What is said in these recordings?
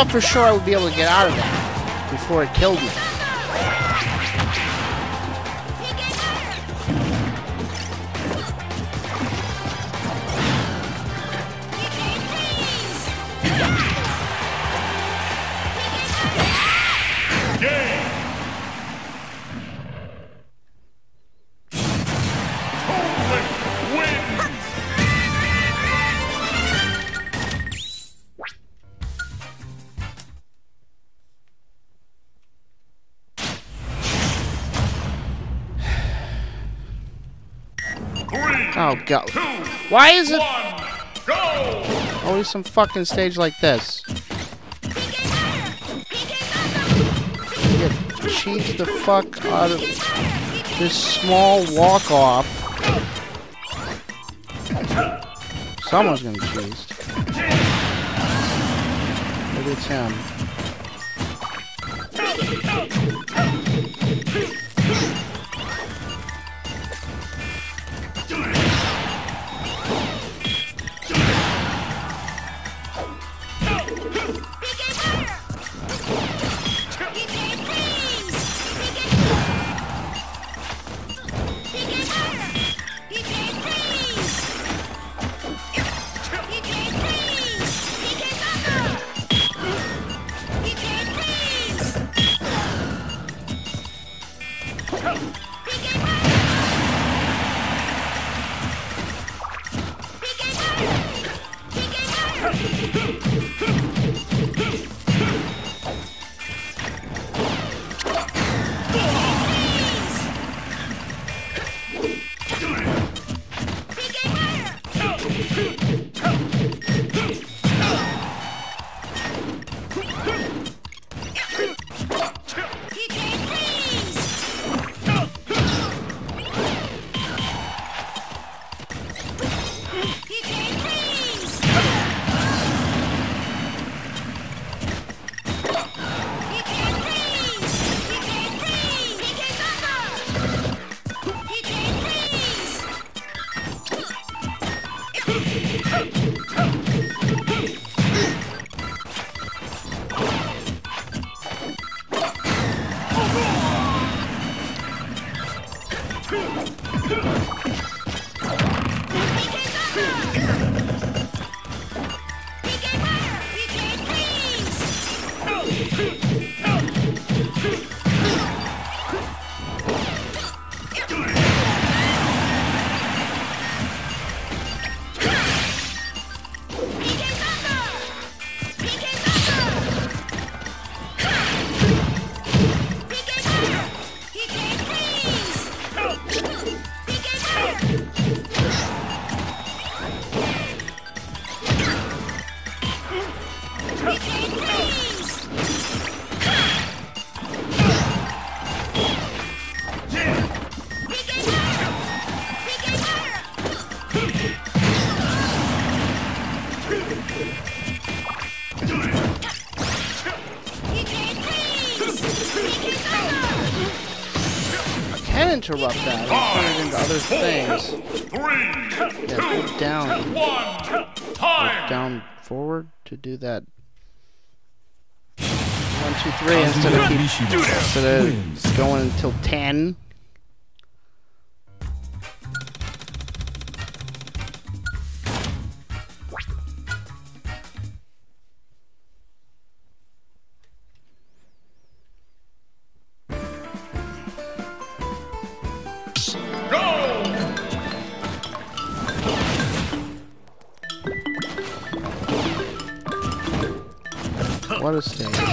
Thought for sure I would be able to get out of that before it killed me. Oh god. Why is it always some fucking stage like this? Get cheese the fuck out of this small walk off. Someone's gonna be cheesed. Maybe it's him. Interrupt that and turn it into other things. Three, Yeah, hold down. one, time. Down forward to do that. One, two, three instead of keep instead of going until ten. What a stage.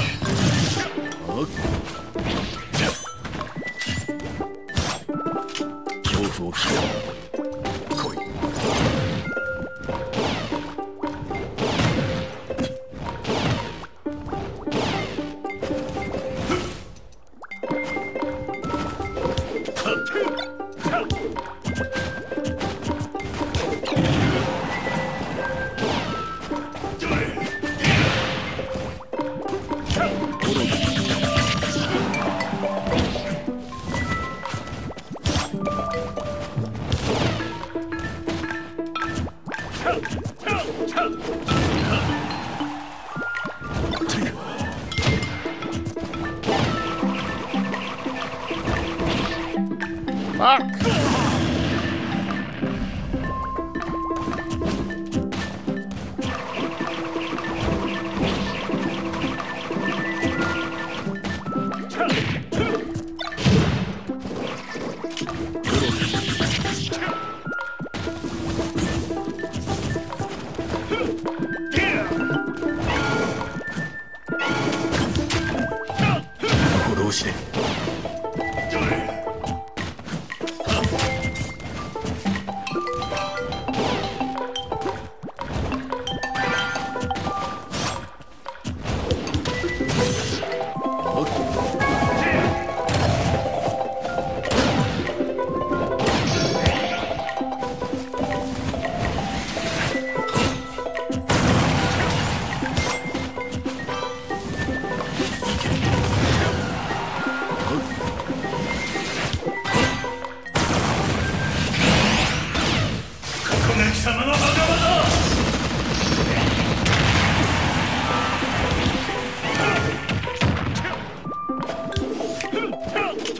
不行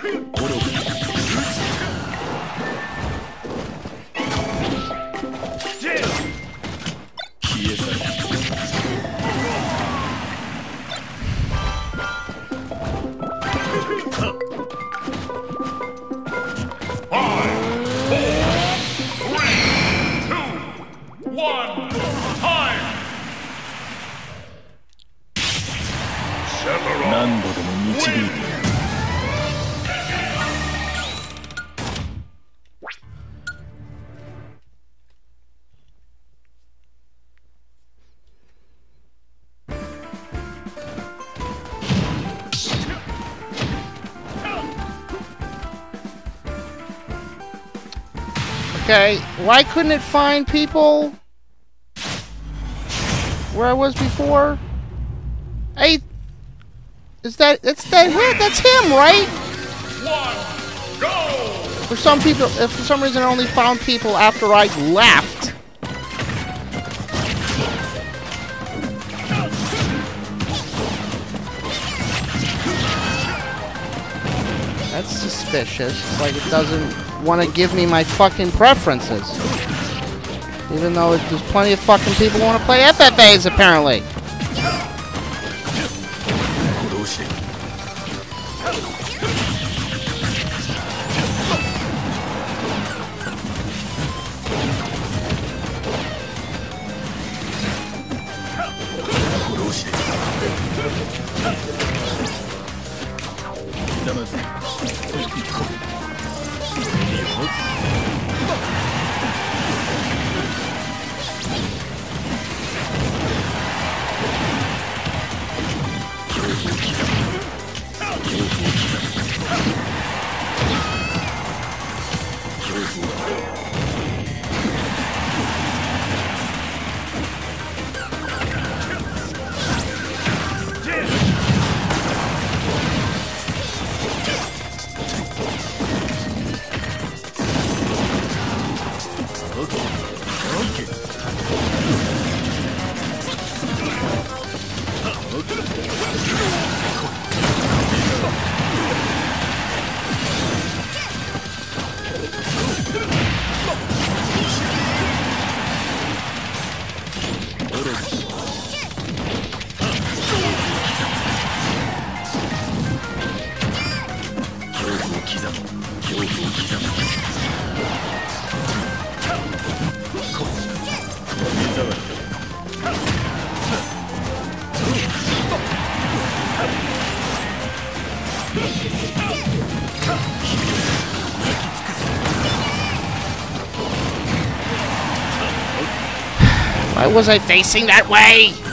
Creep! Okay, why couldn't it find people where I was before? Hey, is that that's that? That's him, right? One, go! For some people, if for some reason I only found people after I left. That's suspicious. Like it doesn't want to give me my fucking preferences. Even though there's plenty of fucking people who want to play FFAs, apparently. 恐 Why was I facing that way?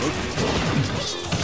いいです。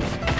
help!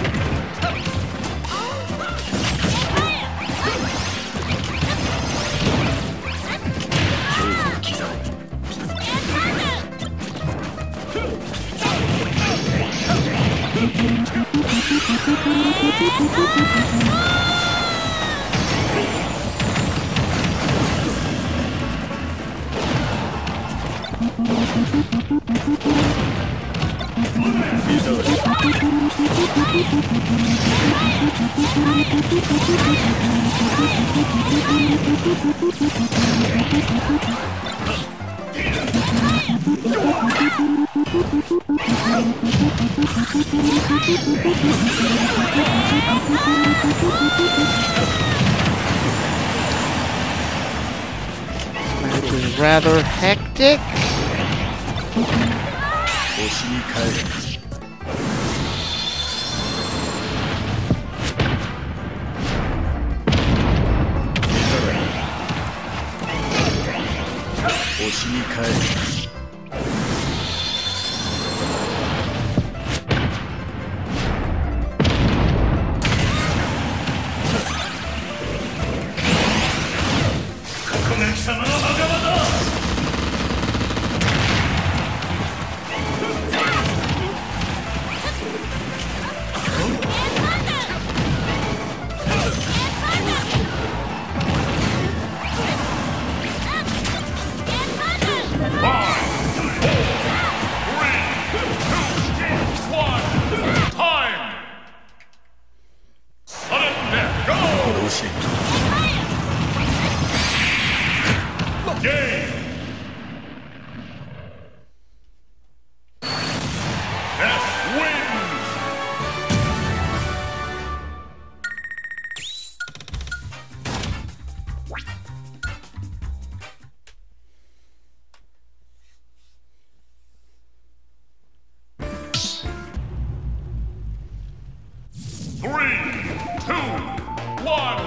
Match is rather hectic. one.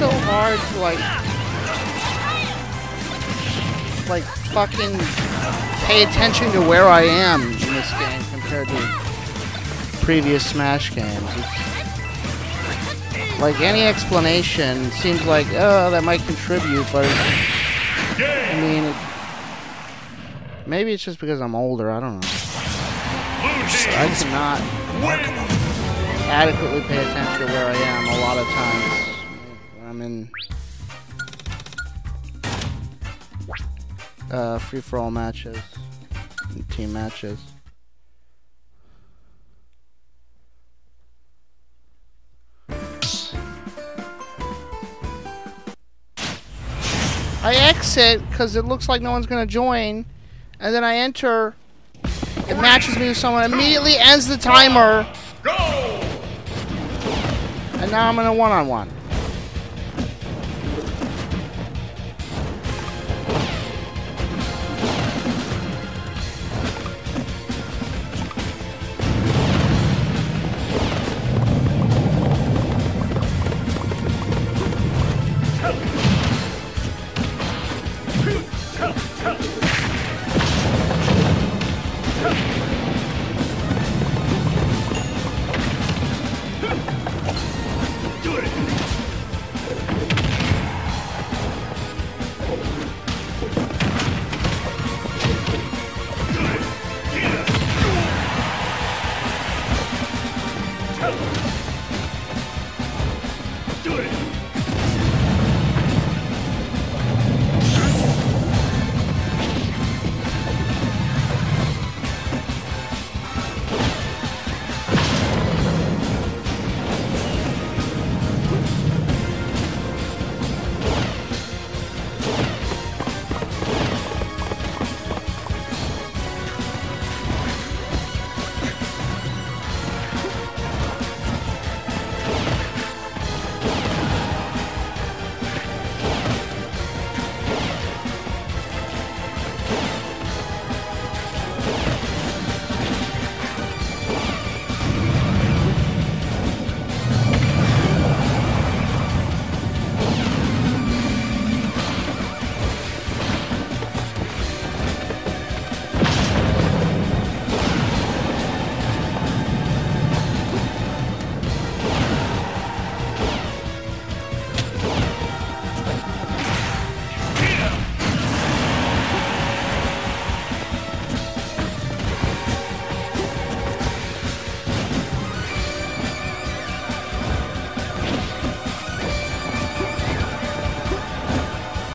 Hard to like like fucking pay attention to where I am in this game compared to previous Smash games. It's, like any explanation seems like oh that might contribute, but I mean it, maybe it's just because I'm older. I don't know. I cannot adequately pay attention to where I am a lot of times. Uh, free for all matches, and team matches. I exit because it looks like no one's gonna join, and then I enter. It matches me with someone. Immediately ends the timer. Go! And now I'm in a one-on-one.